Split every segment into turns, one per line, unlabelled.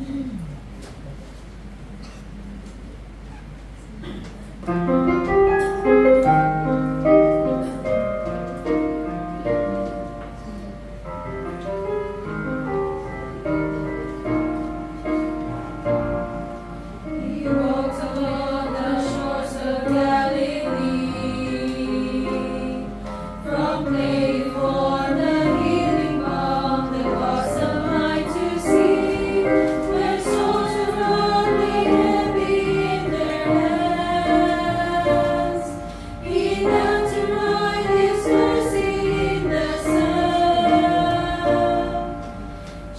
Mm.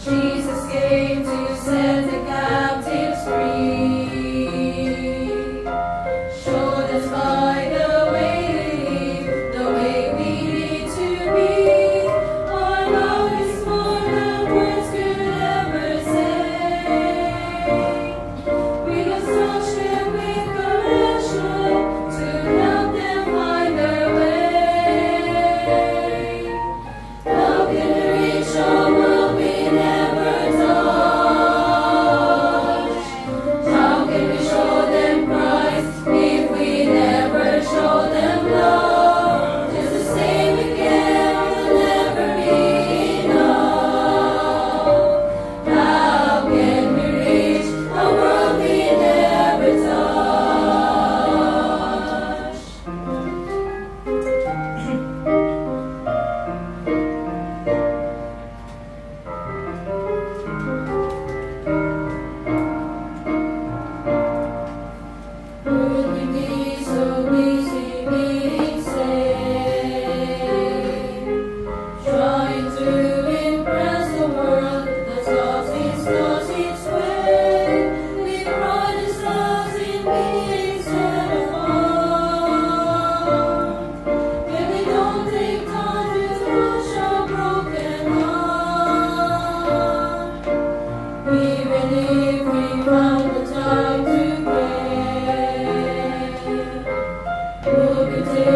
Jesus came to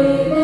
Amen.